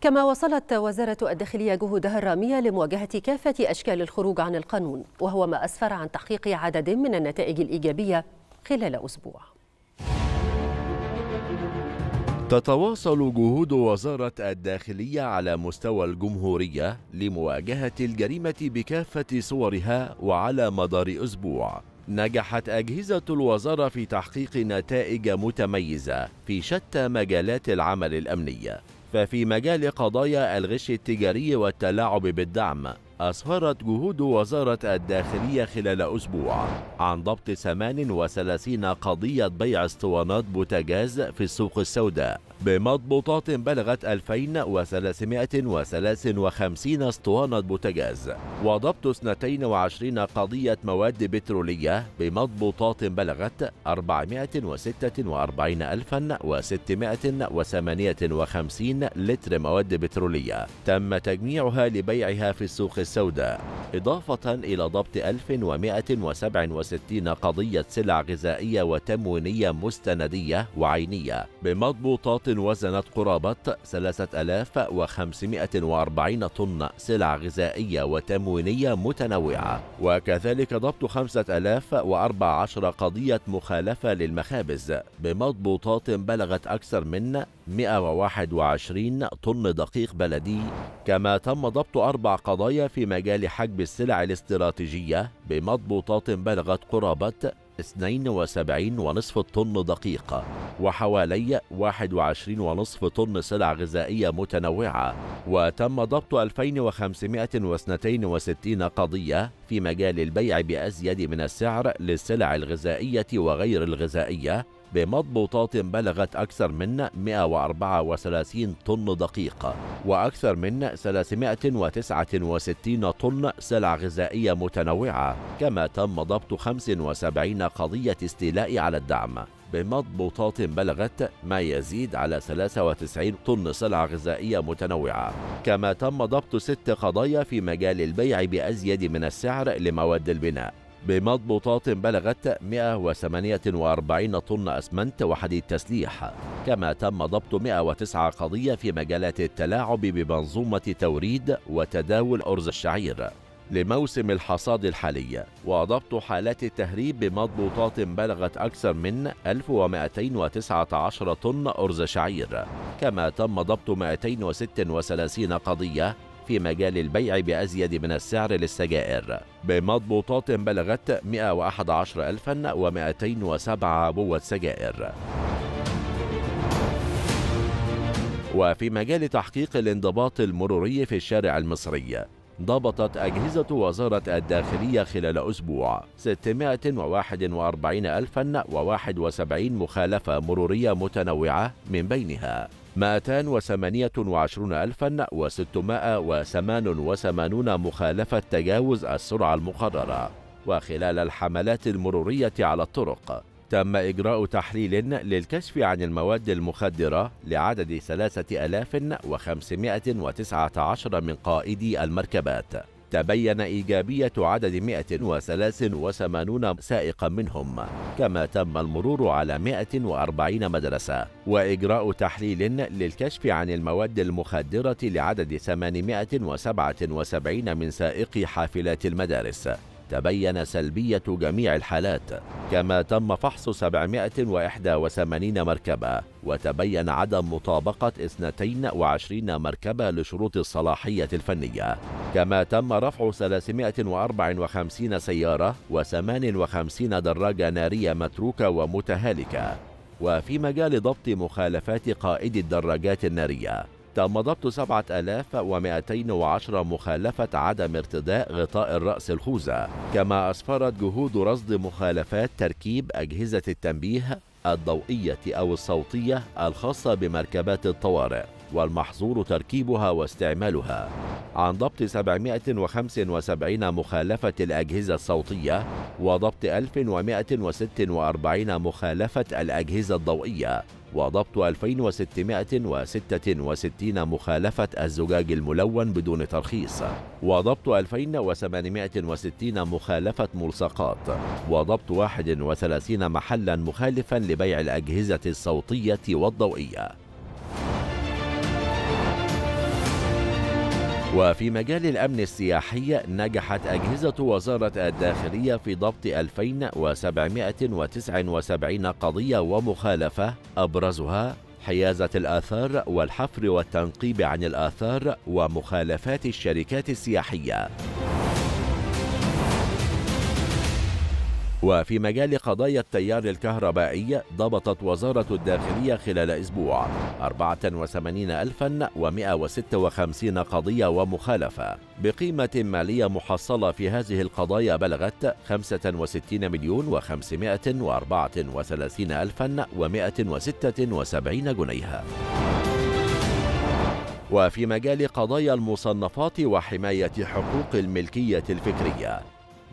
كما وصلت وزارة الداخلية جهودها الرامية لمواجهة كافة أشكال الخروج عن القانون وهو ما أسفر عن تحقيق عدد من النتائج الإيجابية خلال أسبوع. تتواصل جهود وزارة الداخلية على مستوى الجمهورية لمواجهة الجريمة بكافة صورها وعلى مدار أسبوع. نجحت أجهزة الوزارة في تحقيق نتائج متميزة في شتى مجالات العمل الأمنية. ففي مجال قضايا الغش التجاري والتلاعب بالدعم. أسفرت جهود وزارة الداخلية خلال أسبوع عن ضبط 38 قضية بيع اسطوانات بوتاجاز في السوق السوداء. بمضبوطات بلغت 2353 اسطوانة بوتاجاز. وضبط 22 قضية مواد بترولية بمضبوطات بلغت 446658 لتر مواد بترولية. تم تجميعها لبيعها في السوق السوداء إضافة إلى ضبط 1167 قضية سلع غذائية وتموينية مستندية وعينية. بمضبوطات وزنت قرابة 3540 طن سلع غذائية وتموينية متنوعة. وكذلك ضبط 5014 قضية مخالفة للمخابز. بمضبوطات بلغت أكثر من 121 طن دقيق بلدي كما تم ضبط أربع قضايا في مجال حجب السلع الاستراتيجية بمضبوطات بلغت قرابة 72 ونصف طن دقيق وحوالي 21 ونصف طن سلع غذائية متنوعة. وتم ضبط 2562 قضية في مجال البيع بأزيد من السعر للسلع الغذائية وغير الغذائية بمضبوطات بلغت أكثر من 134 طن دقيق وأكثر من 369 طن سلع غذائية متنوعة كما تم ضبط 75 قضية استيلاء على الدعم. بمضبوطات بلغت ما يزيد على 93 طن سلع غذائية متنوعة كما تم ضبط ست قضايا في مجال البيع بأزيد من السعر لمواد البناء. بمضبوطات بلغت 148 طن أسمنت وحديد تسليح. كما تم ضبط 109 قضية في مجالات التلاعب بمنظومة توريد وتداول أرز الشعير. لموسم الحصاد الحالي وضبط حالات التهريب بمضبوطات بلغت أكثر من 1219 طن أرز شعير. كما تم ضبط 236 قضية في مجال البيع بأزيد من السعر للسجائر. بمضبوطات بلغت 111207 عبوة سجائر. وفي مجال تحقيق الانضباط المروري في الشارع المصري ضبطت أجهزة وزارة الداخلية خلال أسبوع 641,071 مخالفة مرورية متنوعة من بينها. 228688 مخالفة تجاوز السرعة المقررة. وخلال الحملات المرورية على الطرق تم إجراء تحليل للكشف عن المواد المخدرة لعدد 3519 من قائدي المركبات. تبين إيجابية عدد 183 سائقا منهم كما تم المرور على 140 مدرسة. وإجراء تحليل للكشف عن المواد المخدرة لعدد 877 من سائقي حافلات المدارس. تبين سلبية جميع الحالات كما تم فحص 781 مركبة. وتبين عدم مطابقة 22 مركبة لشروط الصلاحية الفنية. كما تم رفع 354 سيارة و58 دراجة نارية متروكة ومتهالكة. وفي مجال ضبط مخالفات قائد الدراجات النارية تم ضبط 7210 مخالفة عدم ارتداء غطاء الرأس الخوذة. كما أسفرت جهود رصد مخالفات تركيب أجهزة التنبيه الضوئية أو الصوتية الخاصة بمركبات الطوارئ والمحظور تركيبها واستعمالها. عن ضبط 775 مخالفة الأجهزة الصوتية وضبط 1146 مخالفة الأجهزة الضوئية. وضبط 2666 مخالفة الزجاج الملون بدون ترخيص. وضبط 2860 مخالفة ملصقات. وضبط 31 محلا مخالفا لبيع الأجهزة الصوتية والضوئية. وفي مجال الأمن السياحي نجحت أجهزة وزارة الداخلية في ضبط 2779 قضية ومخالفة أبرزها حيازة الآثار والحفر والتنقيب عن الآثار ومخالفات الشركات السياحية. وفي مجال قضايا التيار الكهربائي ضبطت وزارة الداخلية خلال أسبوع 84156 قضية ومخالفة. بقيمة مالية محصلة في هذه القضايا بلغت 65 مليون و534 ألفا و176 جنيها. وفي مجال قضايا المصنفات وحماية حقوق الملكية الفكرية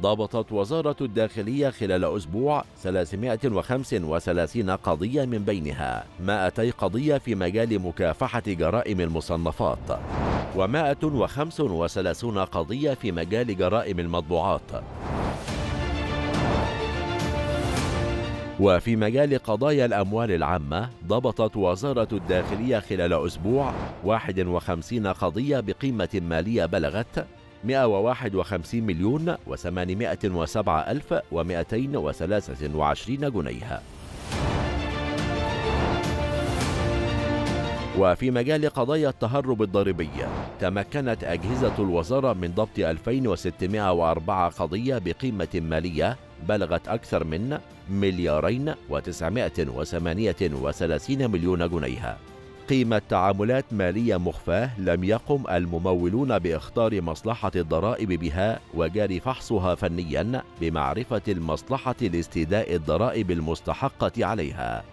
ضبطت وزارة الداخلية خلال أسبوع 335 قضية من بينها. 200 قضية في مجال مكافحة جرائم المصنفات. و135 قضية في مجال جرائم المطبوعات. وفي مجال قضايا الأموال العامة ضبطت وزارة الداخلية خلال أسبوع 51 قضية بقيمة مالية بلغت 151 مليون و807 ألف و223 جنيها. وفي مجال قضايا التهرب الضريبي تمكنت أجهزة الوزارة من ضبط 2604 قضية بقيمة مالية بلغت أكثر من مليارين و938 مليون جنيها. قيمة تعاملات مالية مخفاة لم يقم الممولون باختار مصلحة الضرائب بها وجاري فحصها فنيا بمعرفة المصلحة لاستيداء الضرائب المستحقة عليها.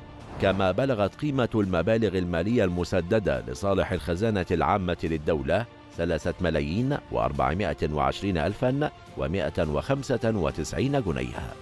كما بلغت قيمة المبالغ المالية المسددة لصالح الخزانة العامة للدولة ثلاثة ملايين وأربعمائة وعشرين ألفا ومائة وخمسة وتسعين جنيها.